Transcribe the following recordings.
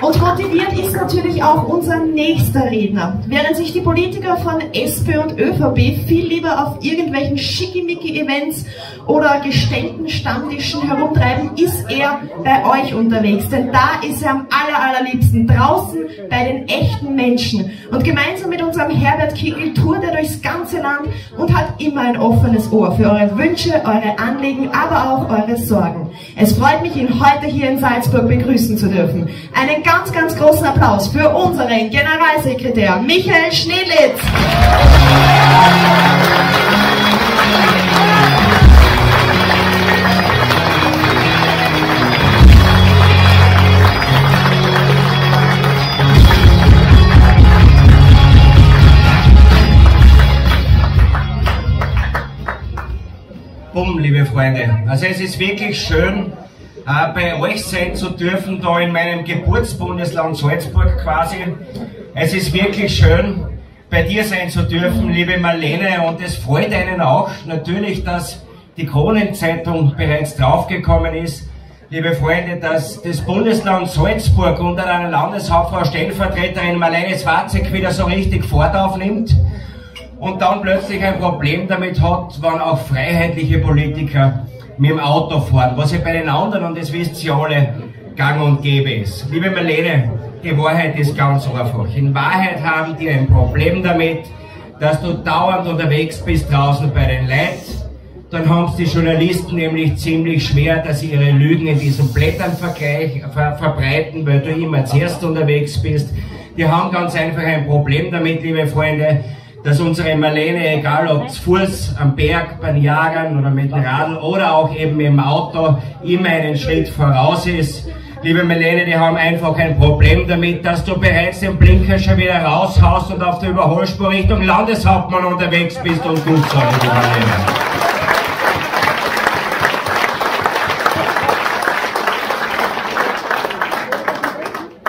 Und motiviert ist natürlich auch unser nächster Redner. Während sich die Politiker von SP und ÖVP viel lieber auf irgendwelchen Schickimicki-Events oder gestellten Stammtischen herumtreiben, ist er bei euch unterwegs. Denn da ist er am aller, allerliebsten draußen bei den echten Menschen. Und gemeinsam mit unserem Herbert Kickel tourt er durchs ganze Land und hat immer ein offenes Ohr für eure Wünsche, eure Anliegen, aber auch eure Sorgen. Es freut mich, ihn heute hier in Salzburg begrüßen zu dürfen. Einen ganz, ganz großen Applaus für unseren Generalsekretär Michael Schnedlitz. Bumm, liebe Freunde. Also es ist wirklich schön, äh, bei euch sein zu dürfen, da in meinem Geburtsbundesland Salzburg quasi. Es ist wirklich schön, bei dir sein zu dürfen, liebe Marlene, und es freut einen auch natürlich, dass die Kronenzeitung bereits draufgekommen ist, liebe Freunde, dass das Bundesland Salzburg unter einer Landeshauptfrau Stellvertreterin Marlene Zwarzek wieder so richtig Fahrt aufnimmt und dann plötzlich ein Problem damit hat, wenn auch freiheitliche Politiker mit dem Auto fahren, was ja bei den anderen, und das wisst ihr alle, gang und gäbe ist. Liebe Marlene, die Wahrheit ist ganz einfach. In Wahrheit haben die ein Problem damit, dass du dauernd unterwegs bist draußen bei den Leuten. Dann haben es die Journalisten nämlich ziemlich schwer, dass sie ihre Lügen in diesen Blättern ver verbreiten, weil du immer zuerst unterwegs bist. Die haben ganz einfach ein Problem damit, liebe Freunde, dass unsere Marlene, egal ob zu Fuß, am Berg, beim Jagern oder mit dem Radl oder auch eben im Auto, immer einen Schritt voraus ist. Liebe Marlene, die haben einfach ein Problem damit, dass du bereits den Blinker schon wieder raushaust und auf der Überholspur Richtung Landeshauptmann unterwegs bist und gut so, liebe Marlene.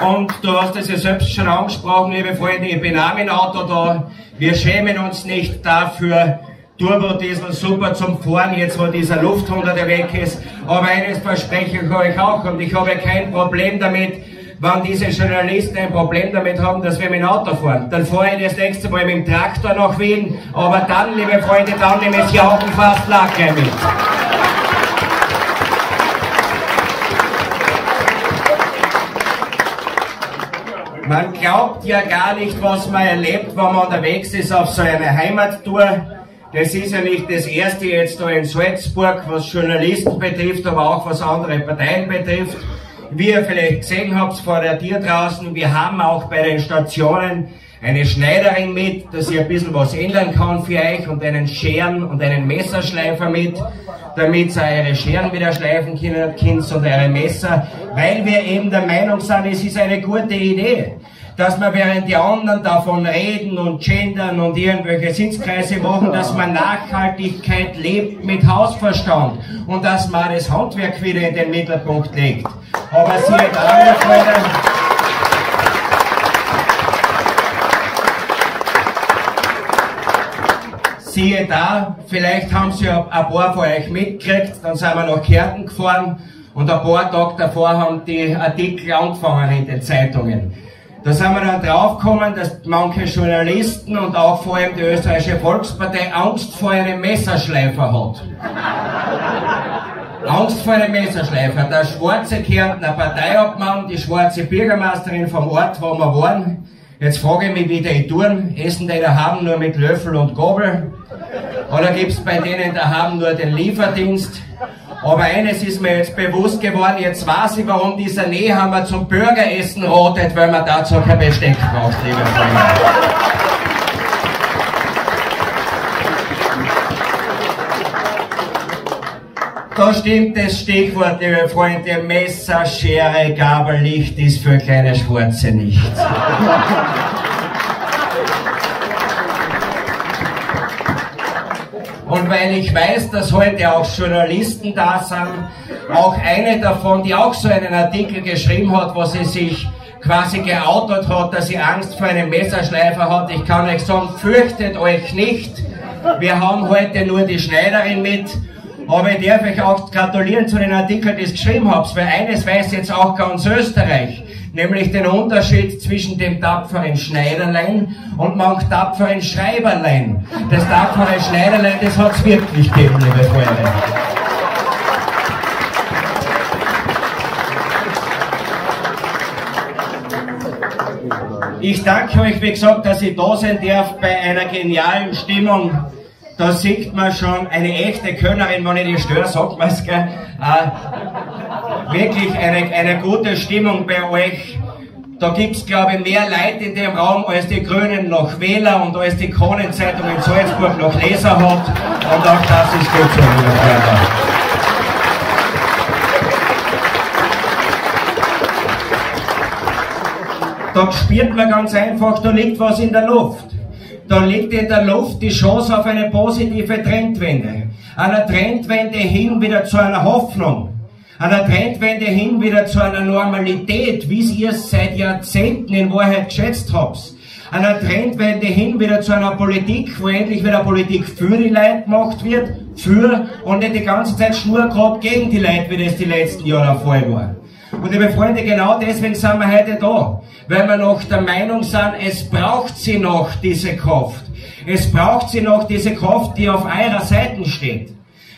Und du hast es ja selbst schon angesprochen, liebe Freunde, ich bin auch mit Auto da. Wir schämen uns nicht dafür. Turbodiesel super zum Fahren, jetzt wo dieser Lufthunter weg ist. Aber eines verspreche ich euch auch und ich habe kein Problem damit, wenn diese Journalisten ein Problem damit haben, dass wir mit dem Auto fahren. Dann fahre ich das nächste Mal mit dem Traktor nach Wien, aber dann, liebe Freunde, dann nehme ich Jauchen fast Lacke mit. Man glaubt ja gar nicht, was man erlebt, wenn man unterwegs ist auf so einer Heimattour. Das ist ja nicht das erste jetzt da in Salzburg, was Journalisten betrifft, aber auch was andere Parteien betrifft. Wie ihr vielleicht gesehen habt vor der Tür draußen, wir haben auch bei den Stationen eine Schneiderin mit, dass sie ein bisschen was ändern kann für euch und einen Scheren und einen Messerschleifer mit, damit sie eure Scheren wieder schleifen können und eure Messer, weil wir eben der Meinung sind, es ist eine gute Idee dass man während die anderen davon reden und gendern und irgendwelche Sitzkreise machen, dass man Nachhaltigkeit lebt mit Hausverstand und dass man das Handwerk wieder in den Mittelpunkt legt. Aber siehe da, Freunde, siehe da, vielleicht haben sie ein paar von euch mitgekriegt, dann sind wir nach Kärnten gefahren und ein paar Tage davor haben die Artikel angefangen in den Zeitungen. Da sind wir dann draufgekommen, dass manche Journalisten und auch vor allem die österreichische Volkspartei Angst vor einem Messerschleifer hat. Angst vor einem Messerschleifer. Der schwarze Kärntner Parteiobmann, die schwarze Bürgermeisterin vom Ort, wo wir waren. Jetzt frage ich mich, wie die tun. Essen die da haben nur mit Löffel und Gabel? Oder gibt's bei denen da haben nur den Lieferdienst? Aber eines ist mir jetzt bewusst geworden, jetzt weiß ich, warum dieser Nähhammer zum Bürgeressen rotet, weil man dazu kein Besteck braucht, liebe Freunde. Da stimmt das Stichwort, liebe Freunde, Messer, Schere, Gabel, Licht ist für kleine Schwarze nichts. Und weil ich weiß, dass heute auch Journalisten da sind, auch eine davon, die auch so einen Artikel geschrieben hat, wo sie sich quasi geoutet hat, dass sie Angst vor einem Messerschleifer hat. Ich kann euch sagen, fürchtet euch nicht. Wir haben heute nur die Schneiderin mit Aber ich darf euch auch gratulieren zu den Artikeln, die ihr geschrieben habt, weil eines weiß jetzt auch ganz Österreich, nämlich den Unterschied zwischen dem tapferen Schneiderlein und manch tapferen Schreiberlein. Das tapfere Schneiderlein, das hat's wirklich gegeben, liebe Freunde. Ich danke euch, wie gesagt, dass ich da sein darf bei einer genialen Stimmung. Da sieht man schon eine echte Könnerin, wenn ich die störe, sagt man es, gell? Äh, wirklich eine, eine gute Stimmung bei euch. Da gibt's glaube ich, mehr Leute in dem Raum, als die Grünen noch Wähler und als die Kronenzeitung in Salzburg noch Leser hat. Und auch das ist gut so. Da spürt man ganz einfach, da liegt was in der Luft. Da liegt in der Luft die Chance auf eine positive Trendwende. Einer Trendwende hin wieder zu einer Hoffnung. Einer Trendwende hin wieder zu einer Normalität, wie ihr es seit Jahrzehnten in Wahrheit geschätzt habt. Einer Trendwende hin wieder zu einer Politik, wo endlich wieder Politik für die Leute gemacht wird, für und nicht die ganze Zeit schnurgerad gegen die Leute, wie das die letzten Jahre der Fall war. Und liebe Freunde, genau deswegen sind wir heute da. Weil wir noch der Meinung sind, es braucht sie noch, diese Kraft. Es braucht sie noch, diese Kraft, die auf eurer Seite steht.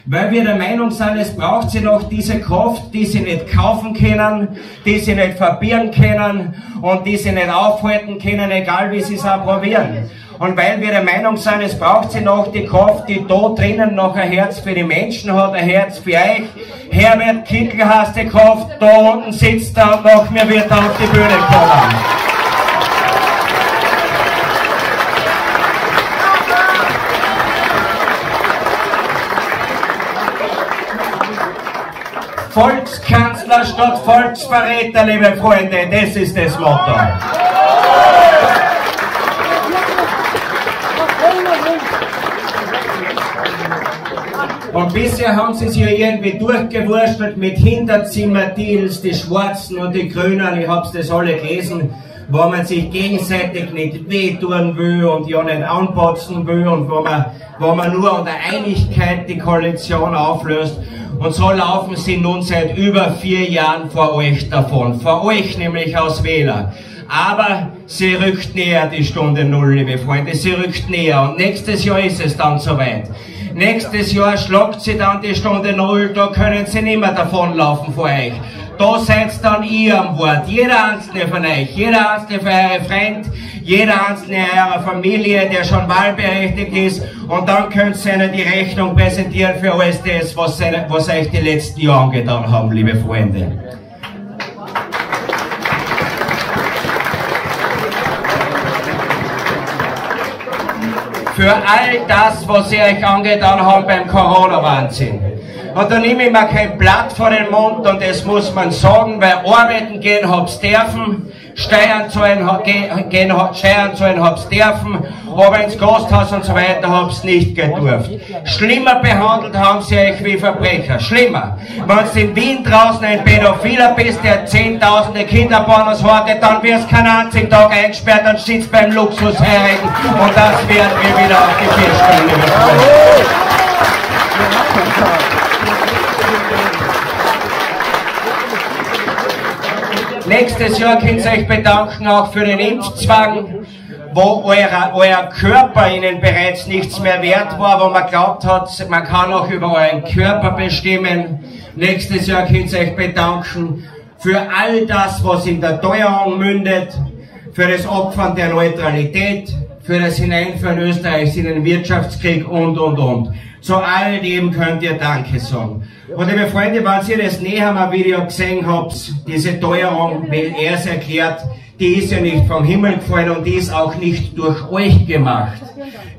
Weil wir der Meinung sind, es braucht sie noch diese Kraft, die sie nicht kaufen können, die sie nicht verbieren können und die sie nicht aufhalten können, egal wie sie es auch probieren. Und weil wir der Meinung sind, es braucht sie noch die Kraft, die da drinnen noch ein Herz für die Menschen hat, ein Herz für euch. Herbert Kickel hast die Kraft, da unten sitzt er und nach mir wird er auf die Bühne kommen. Volkskanzler statt Volksverräter, liebe Freunde, das ist das Motto. Und bisher haben sie sich irgendwie durchgewurstelt mit Hinterzimmerdeals, die Schwarzen und die Grünen, ich hab's das alle gelesen, wo man sich gegenseitig nicht wehtun will und ja nicht anpotzen will und wo man, wo man nur unter Einigkeit die Koalition auflöst. Und so laufen sie nun seit über vier Jahren vor euch davon. Vor euch nämlich aus Wähler. Aber sie rückt näher, die Stunde Null, liebe Freunde. Sie rückt näher. Und nächstes Jahr ist es dann soweit. Nächstes Jahr schlagt sie dann die Stunde Null, da können sie nicht mehr davonlaufen vor euch. Da seid dann ihr am Wort. Jeder einzelne von euch, jeder einzelne von euren Freund, jeder einzelne eurer Familie, der schon wahlberechtigt ist. Und dann könnt ihr ihnen die Rechnung präsentieren für alles das, was, was euch die letzten Jahre angetan haben, liebe Freunde. Für all das, was sie euch angetan haben beim Corona-Wahnsinn. Und da nehme ich mir kein Blatt vor den Mund und das muss man sagen, weil arbeiten gehen hab's dürfen, Steuern zahlen, gehen, Steuern zahlen hab's dürfen, aber ins Gasthaus und so weiter hab's nicht gedurft. Schlimmer behandelt haben sie euch wie Verbrecher. Schlimmer. Wenn in Wien draußen ein Pädophiler bist, der zehntausende Kinderpornos hortet, dann wirst keinen einzigen Tag eingesperrt und sitzt beim Luxusherigen und das werden wir wieder auf die Vier Nächstes Jahr könnt ihr euch bedanken auch für den Impfzwang, wo euer, euer Körper ihnen bereits nichts mehr wert war, wo man glaubt hat, man kann auch über euren Körper bestimmen. Nächstes Jahr könnt ihr euch bedanken für all das, was in der Teuerung mündet, für das Opfern der Neutralität, für das Hineinführen Österreichs in den Wirtschaftskrieg und, und, und. Zu all dem könnt ihr Danke sagen. Und liebe Freunde, wenn ihr das Nehammer-Video gesehen habt, diese Teuerung, weil er es erklärt, die ist ja nicht vom Himmel gefallen und die ist auch nicht durch euch gemacht.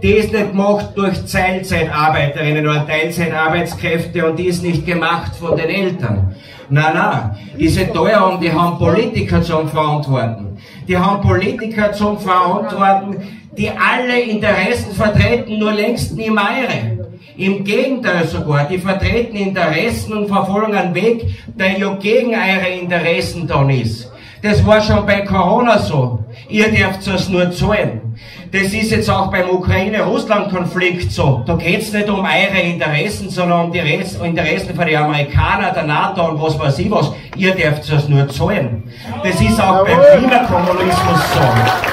Die ist nicht gemacht durch Teilzeitarbeiterinnen oder Teilzeitarbeitskräfte und die ist nicht gemacht von den Eltern. Nein, nein. Diese Teuerung, die haben Politiker zum Verantworten. Die haben Politiker zum Verantworten, die alle Interessen vertreten, nur längst nie meine. Im Gegenteil sogar, die vertreten Interessen und verfolgen einen Weg, der ja gegen eure Interessen dann ist. Das war schon bei Corona so. Ihr dürft es nur zahlen. Das ist jetzt auch beim Ukraine-Russland-Konflikt so. Da geht's nicht um eure Interessen, sondern um die Interessen von den Amerikanern, der NATO und was weiß ich was. Ihr dürft es nur zahlen. Das ist auch beim Klimakommunismus so.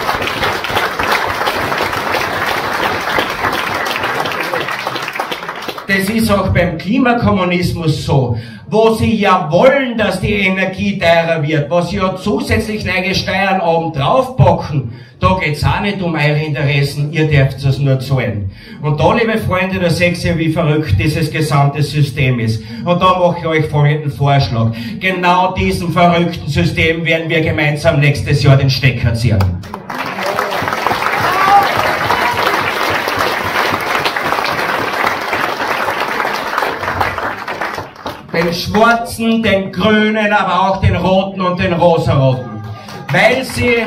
Das ist auch beim Klimakommunismus so, wo sie ja wollen, dass die Energie teurer wird, was sie ja zusätzlich neue Steuern oben drauf bocken. Da geht's auch nicht um eure Interessen, ihr dürft es nur zahlen. Und da, liebe Freunde, da seht ihr, wie verrückt dieses gesamte System ist. Und da mache ich euch folgenden Vorschlag. Genau diesem verrückten System werden wir gemeinsam nächstes Jahr den Stecker ziehen. Den schwarzen, den grünen, aber auch den roten und den rosaroten. Weil sie,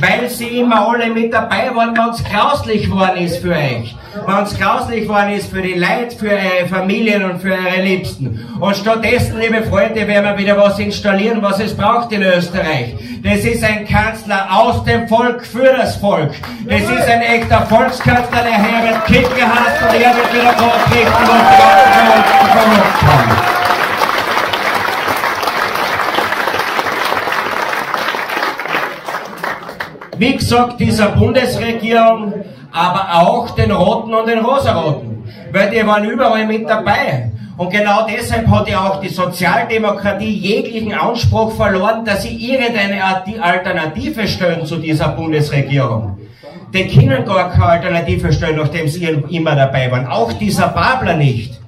weil sie immer alle mit dabei waren, wenn es grauslich geworden ist für euch. Wenn es grauslich geworden ist für die Leute, für eure Familien und für eure Liebsten. Und stattdessen, liebe Freunde, werden wir wieder was installieren, was es braucht in Österreich. Das ist ein Kanzler aus dem Volk für das Volk. Das ist ein echter Volkskanzler, der Herbert Kickl heißt und er wird wieder vortreten, was die ganzen Verrückten haben. Wie gesagt, dieser Bundesregierung, aber auch den Roten und den Rosaroten. Weil die waren überall mit dabei. Und genau deshalb hat ja auch die Sozialdemokratie jeglichen Anspruch verloren, dass sie irgendeine Alternative stellen zu dieser Bundesregierung. Die können gar keine Alternative stellen, nachdem sie immer dabei waren. Auch dieser Babler nicht.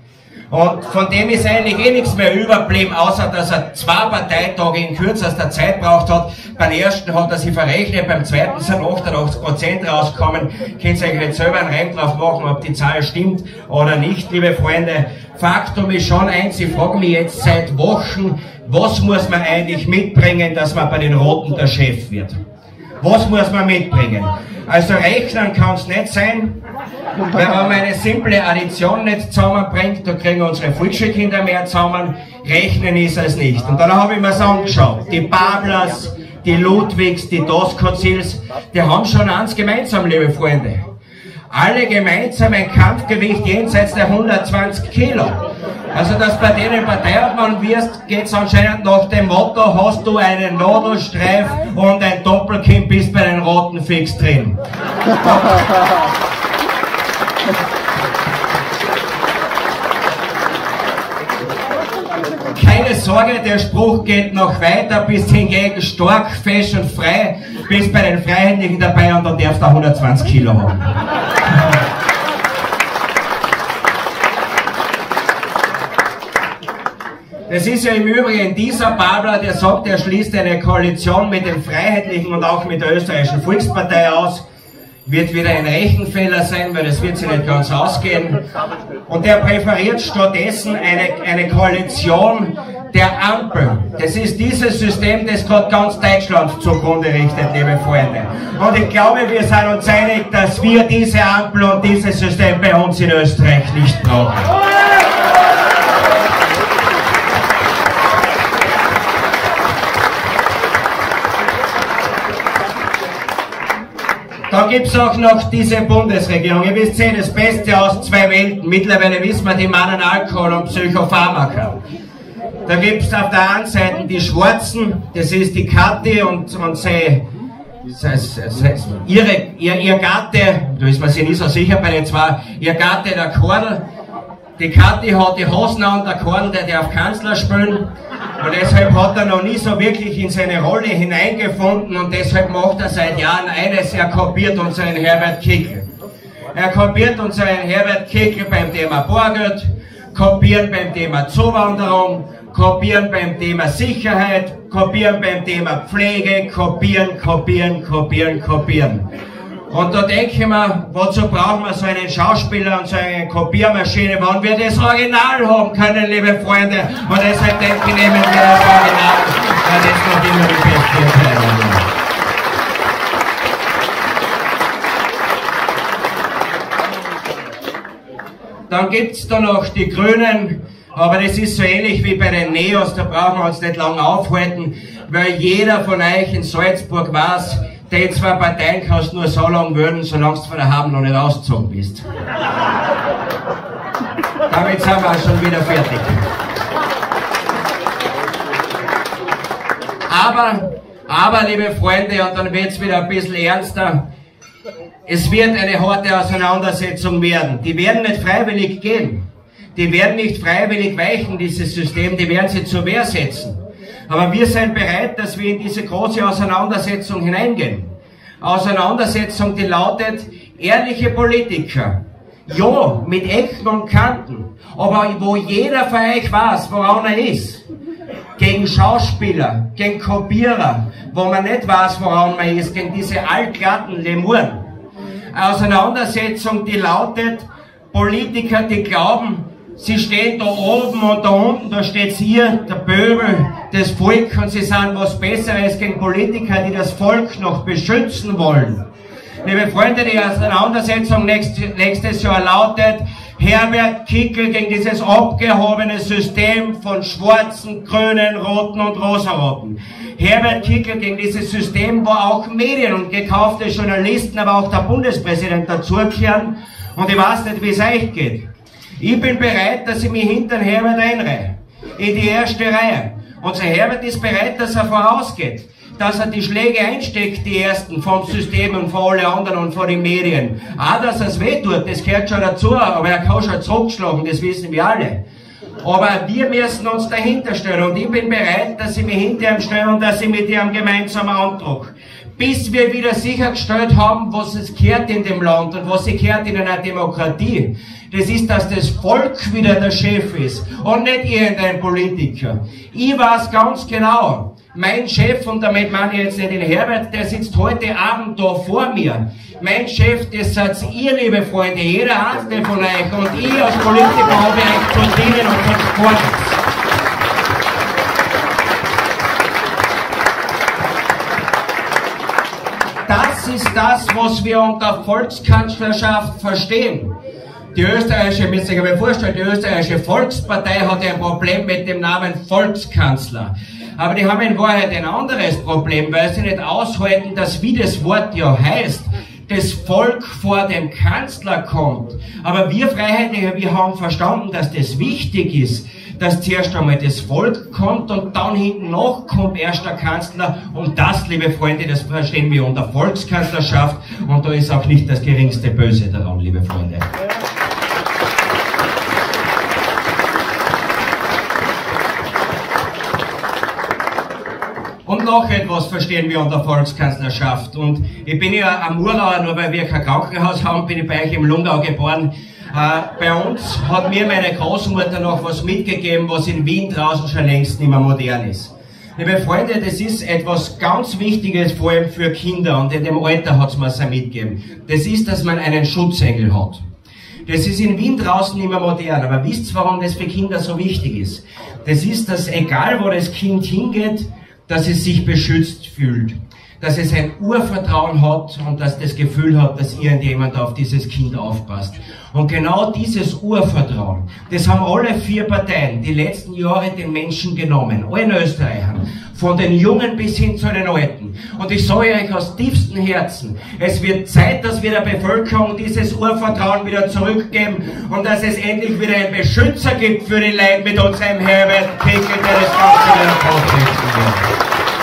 Und von dem ist eigentlich eh nichts mehr überblieben, außer dass er zwei Parteitage in kürzester Zeit braucht hat. Beim ersten hat er sich verrechnet, beim zweiten sind 88 Prozent rausgekommen. Könnt ihr euch jetzt selber einen Reim drauf machen, ob die Zahl stimmt oder nicht, liebe Freunde. Faktum ist schon eins, ich frage mich jetzt seit Wochen, was muss man eigentlich mitbringen, dass man bei den Roten der Chef wird? Was muss man mitbringen? Also rechnen kann es nicht sein, wenn man eine simple Addition nicht zusammenbringt, da kriegen unsere Volksschulkinder mehr zusammen, rechnen ist es nicht. Und dann habe ich mir das angeschaut. Die Bablers, die Ludwigs, die Doskozils, die haben schon eins gemeinsam, liebe Freunde. Alle gemeinsam ein Kampfgewicht jenseits der 120 Kilo. Also, dass bei denen Parteiobmann wirst, geht's anscheinend nach dem Motto, hast du einen Nadelstreif und ein Doppelkind, bist bei den Roten fix drin. Keine Sorge, der Spruch geht noch weiter, bis hingegen stark, fesch und frei, bis bei den Freihändigen dabei und dann darfst du 120 Kilo haben. Das ist ja im Übrigen dieser Babler, der sagt, er schließt eine Koalition mit den Freiheitlichen und auch mit der österreichischen Volkspartei aus. Wird wieder ein Rechenfehler sein, weil das wird sich nicht ganz ausgehen. Und er präferiert stattdessen eine, eine Koalition der Ampel. Das ist dieses System, das gerade ganz Deutschland zugrunde richtet, liebe Freunde. Und ich glaube, wir sind uns einig, dass wir diese Ampel und dieses System bei uns in Österreich nicht brauchen. Da gibt's auch noch diese Bundesregierung. Ihr wisst sehen, das Beste aus zwei Welten. Mittlerweile wissen wir, die meinen Alkohol und Psychopharmaka. Da gibt's auf der einen Seite die Schwarzen, das ist die Kathi und, und sie, ihre, ihr, ihr Gatte, da ist man sich nicht so sicher bei den zwei, ihr Gatte, der Kordel, die Kathi hat die Hosen an, der Kordel, der darf Kanzler spielen. Und deshalb hat er noch nie so wirklich in seine Rolle hineingefunden und deshalb macht er seit Jahren eines, er kopiert unseren Herbert Kickl. Er kopiert unseren Herbert Kickl beim Thema Borgeld, kopieren beim Thema Zuwanderung, kopieren beim Thema Sicherheit, kopieren beim Thema Pflege, kopieren, kopieren, kopieren, kopieren. Und da denke ich mir, wozu brauchen wir so einen Schauspieler und so eine Kopiermaschine, wenn wir das Original haben können, liebe Freunde. Und deshalb denke ich, nehmen wir das Original, weil das noch immer die beste Entscheidung Dann gibt's da noch die Grünen, aber das ist so ähnlich wie bei den Neos, da brauchen wir uns nicht lange aufhalten. weil jeder von euch in Salzburg weiß, die zwei Parteien kannst du nur so lange würden, solange du von der Haben noch nicht ausgezogen bist. Damit sind wir auch schon wieder fertig. Aber, aber, liebe Freunde, und dann wird's wieder ein bisschen ernster, es wird eine harte Auseinandersetzung werden. Die werden nicht freiwillig gehen. Die werden nicht freiwillig weichen, dieses System, die werden sie zur Wehr setzen. Aber wir sind bereit, dass wir in diese große Auseinandersetzung hineingehen. Auseinandersetzung, die lautet, ehrliche Politiker, ja, mit Ecken und Kanten, aber wo jeder von euch weiß, woran er ist. Gegen Schauspieler, gegen Kopierer, wo man nicht weiß, woran man ist, gegen diese altglatten Lemuren. Auseinandersetzung, die lautet, Politiker, die glauben, sie stehen da oben und da unten, da steht hier, der Pöbel, das Volk, und sie sind was Besseres gegen Politiker, die das Volk noch beschützen wollen. Liebe Freunde, die Auseinandersetzung nächstes Jahr lautet, Herbert Kickel gegen dieses abgehobene System von schwarzen, grünen, roten und rosaroten. Herbert Kickel gegen dieses System, wo auch Medien und gekaufte Journalisten, aber auch der Bundespräsident dazukehren. Und ich weiß nicht, wie es euch geht. Ich bin bereit, dass ich mich hinter Herbert einreihe. In die erste Reihe. Unser Herbert ist bereit, dass er vorausgeht dass er die Schläge einsteckt, die ersten, vom System und von allen anderen und von den Medien. Auch, dass er es wehtut, das gehört schon dazu, aber er kann schon zurückschlagen, das wissen wir alle. Aber wir müssen uns dahinter stellen und ich bin bereit, dass ich mich hinter ihm stelle und dass ich mit ihm gemeinsam andruck. Bis wir wieder sichergestellt haben, was es kehrt in dem Land und was es kehrt in einer Demokratie. Das ist, dass das Volk wieder der Chef ist und nicht irgendein Politiker. Ich weiß ganz genau, mein Chef, und damit meine ich jetzt nicht den Herbert, der sitzt heute Abend da vor mir. Mein Chef, das seid ihr, liebe Freunde, jeder einzelne von euch. Und ich als Politiker habe euch zu dienen und zu supporten. Das ist das, was wir unter Volkskanzlerschaft verstehen. Die österreichische, müsst ihr euch vorstellen, die österreichische Volkspartei hat ein Problem mit dem Namen Volkskanzler. Aber die haben in Wahrheit ein anderes Problem, weil sie nicht aushalten, dass wie das Wort ja heißt, das Volk vor dem Kanzler kommt. Aber wir Freiheitliche, wir haben verstanden, dass das wichtig ist, dass zuerst einmal das Volk kommt und dann hinten noch kommt erst der Kanzler. Und das, liebe Freunde, das verstehen wir unter Volkskanzlerschaft. Und da ist auch nicht das geringste Böse daran, liebe Freunde. Und noch etwas verstehen wir unter Volkskanzlerschaft. Und ich bin ja am Murlauer, nur weil wir kein Krankenhaus haben, bin ich bei euch im Lungau geboren. Äh, bei uns hat mir meine Großmutter noch was mitgegeben, was in Wien draußen schon längst nicht mehr modern ist. Liebe Freunde, das ist etwas ganz Wichtiges, vor allem für Kinder, und in dem Alter hat es mir so mitgegeben. Das ist, dass man einen Schutzengel hat. Das ist in Wien draußen mehr modern, aber wisst ihr, warum das für Kinder so wichtig ist? Das ist, dass egal wo das Kind hingeht, dass es sich beschützt fühlt, dass es ein Urvertrauen hat und dass das Gefühl hat, dass irgendjemand auf dieses Kind aufpasst. Und genau dieses Urvertrauen, das haben alle vier Parteien die letzten Jahre den Menschen genommen, allen Österreichern, von den Jungen bis hin zu den Alten. Und ich sage euch aus tiefstem Herzen, es wird Zeit, dass wir der Bevölkerung dieses Urvertrauen wieder zurückgeben und dass es endlich wieder einen Beschützer gibt für die Leute mit unserem Herbert Kickel, der das Ganze wieder.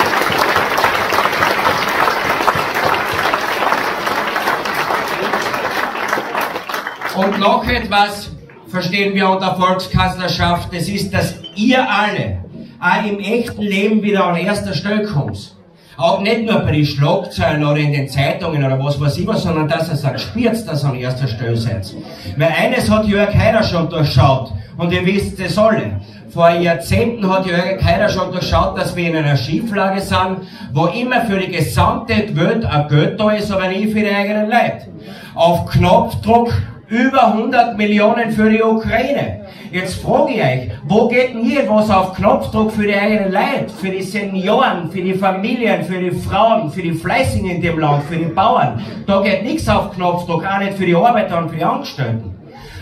Und noch etwas verstehen wir unter Volkskanzlerschaft, das ist, dass ihr alle auch im echten Leben wieder an erster Stelle kommt. Auch nicht nur bei den Schlagzeilen oder in den Zeitungen oder was weiß ich was, sondern dass ihr sagt, spürt, dass ihr an erster Stelle seid. Weil eines hat Jörg Haider schon durchschaut und ihr wisst es alle. Vor Jahrzehnten hat Jörg Haider schon durchschaut, dass wir in einer Schieflage sind, wo immer für die gesamte Welt ein da ist, aber nie für die eigenen Leute. Auf Knopfdruck über 100 Millionen für die Ukraine. Jetzt frage ich euch, wo geht denn hier was auf Knopfdruck für die eigenen Leute, für die Senioren, für die Familien, für die Frauen, für die Fleißigen in dem Land, für die Bauern? Da geht nichts auf Knopfdruck, auch nicht für die Arbeiter und für die Angestellten.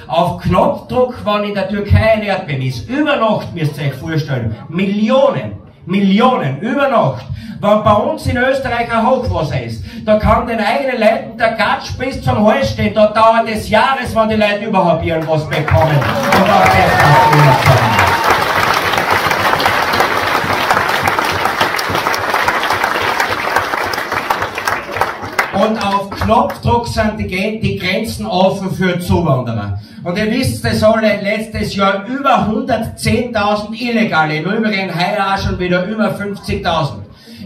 Auf Knopfdruck, wann in der Türkei ein Erdbeben ist, über Nacht müsst ihr euch vorstellen, Millionen, Millionen, über Nacht. Wenn bei uns in Österreich ein Hochwasser ist, da kann den eigenen Leuten der Gatsch bis zum Hals stehen. Da dauert es Jahres, wenn die Leute überhaupt irgendwas bekommen. Und auch das Und auf Knopfdruck sind die, die Grenzen offen für Zuwanderer. Und ihr wisst es alle, letztes Jahr über 110.000 Illegale, im Übrigen heuer auch schon wieder über 50.000.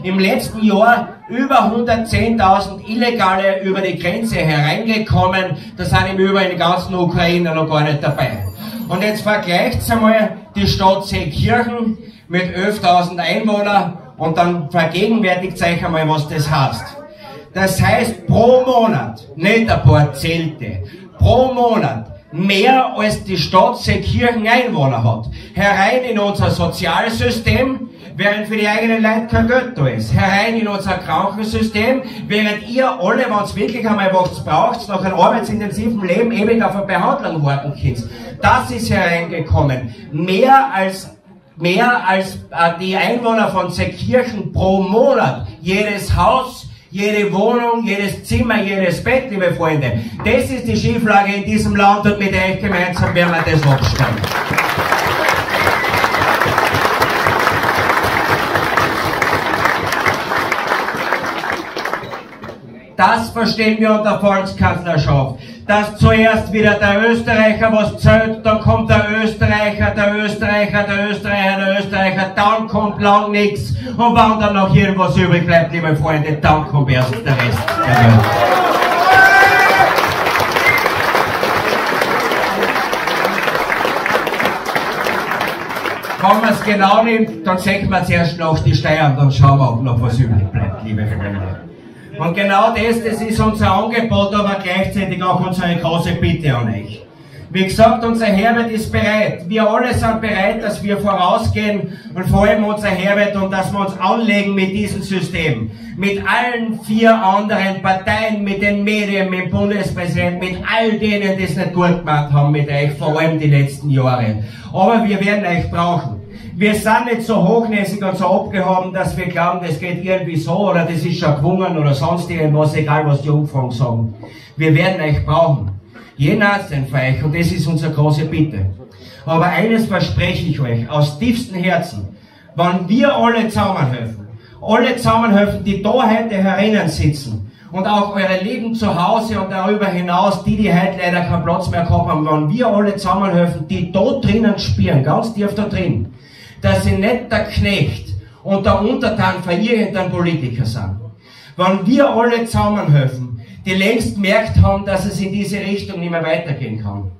Im letzten Jahr über 110.000 Illegale über die Grenze hereingekommen. Da sind im Übrigen die ganzen Ukrainer noch gar nicht dabei. Und jetzt vergleicht einmal die Stadt Seekirchen mit 11.000 Einwohnern und dann vergegenwärtigt euch einmal, was das heißt. Das heißt pro Monat, nicht ein paar Zelte, pro Monat mehr als die Stadt Seekirchen Einwohner hat. Herein in unser Sozialsystem, während für die eigenen Leute kein Geld da ist. Herein in unser Krankensystem, während ihr alle, wenn es wirklich einmal was braucht, nach einem arbeitsintensiven Leben ewig auf eine Behandlung warten könnt. Das ist hereingekommen. Mehr als mehr als äh, die Einwohner von Seekirchen pro Monat. Jedes Haus jede Wohnung, jedes Zimmer, jedes Bett, liebe Freunde. Das ist die Schieflage in diesem Land und mit euch gemeinsam werden wir das abstellen. Das verstehen wir unter Volkskanzlerschaft dass zuerst wieder der Österreicher was zählt, dann kommt der Österreicher, der Österreicher, der Österreicher, der Österreicher, dann kommt lang nichts und wenn dann noch irgendwas übrig bleibt, liebe Freunde, dann kommt erst der Rest. Wenn man es genau nimmt, dann senkt man zuerst noch die Steuern, dann schauen wir, ob noch was übrig bleibt, liebe Freunde. Und genau das, das ist unser Angebot, aber gleichzeitig auch unsere große Bitte an euch. Wie gesagt, unser Herbert ist bereit. Wir alle sind bereit, dass wir vorausgehen und vor allem unser Herbert und dass wir uns anlegen mit diesem System. Mit allen vier anderen Parteien, mit den Medien, mit dem Bundespräsidenten, mit all denen, die es nicht gut gemacht haben mit euch, vor allem die letzten Jahre. Aber wir werden euch brauchen. Wir sind nicht so hochnäsig und so abgehoben, dass wir glauben, das geht irgendwie so oder das ist schon gewungen oder sonst irgendwas, egal was die Umfragen sagen. Wir werden euch brauchen. Jeden einzelnen für euch und das ist unsere große Bitte. Aber eines verspreche ich euch aus tiefstem Herzen. Wenn wir alle zusammenhelfen, alle zusammenhelfen, die da heute herinnen sitzen und auch eure Leben zu Hause und darüber hinaus, die, die heute leider keinen Platz mehr gehabt haben, wenn wir alle zusammenhelfen, die da drinnen spüren, ganz tief da drin, dass sie nicht der Knecht und der Untertan für irgendeinen Politiker sind. Wenn wir alle zusammenhelfen, die längst gemerkt haben, dass es in diese Richtung nicht mehr weitergehen kann.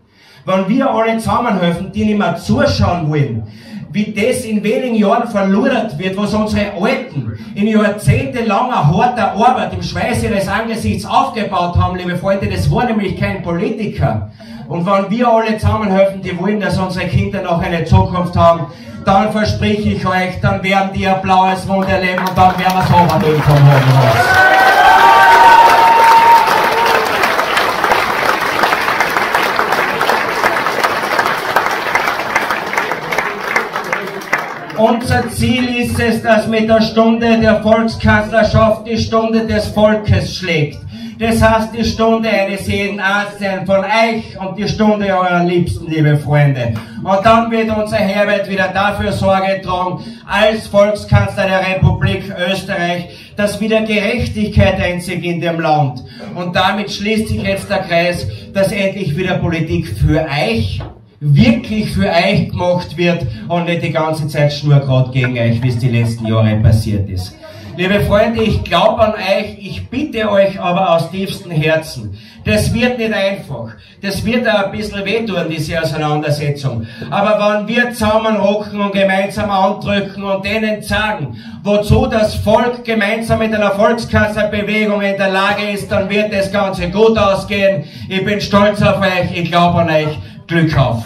Wenn wir alle zusammenhelfen, die nicht mehr zuschauen wollen, wie das in wenigen Jahren verloren wird, was unsere Alten in jahrzehntelanger harter Arbeit im Schweiß ihres Angesichts aufgebaut haben, liebe Freunde, das war nämlich kein Politiker. Und wenn wir alle zusammenhelfen, die wollen, dass unsere Kinder noch eine Zukunft haben, dann verspreche ich euch, dann werden die ein blaues Wunder erleben und dann werden wir es hochnehmen vom Hohen Haus. Unser Ziel ist es, dass mit der Stunde der Volkskanzlerschaft die Stunde des Volkes schlägt. Das heißt die Stunde eines jeden Einzelnen von euch und die Stunde eurer Liebsten, liebe Freunde. Und dann wird unser Herbert wieder dafür Sorge tragen, als Volkskanzler der Republik Österreich, dass wieder Gerechtigkeit einzig in dem Land. Und damit schließt sich jetzt der Kreis, dass endlich wieder Politik für euch wirklich für euch gemacht wird und nicht die ganze Zeit schnurgrad gegen euch, wie es die letzten Jahre passiert ist. Liebe Freunde, ich glaube an euch, ich bitte euch aber aus tiefstem Herzen. Das wird nicht einfach. Das wird auch ein bisschen wehtun, diese Auseinandersetzung. Aber wenn wir zusammenrocken und gemeinsam andrücken und denen sagen, wozu das Volk gemeinsam mit einer Volkskanzlerbewegung in der Lage ist, dann wird das Ganze gut ausgehen. Ich bin stolz auf euch, ich glaube an euch. Glück auf!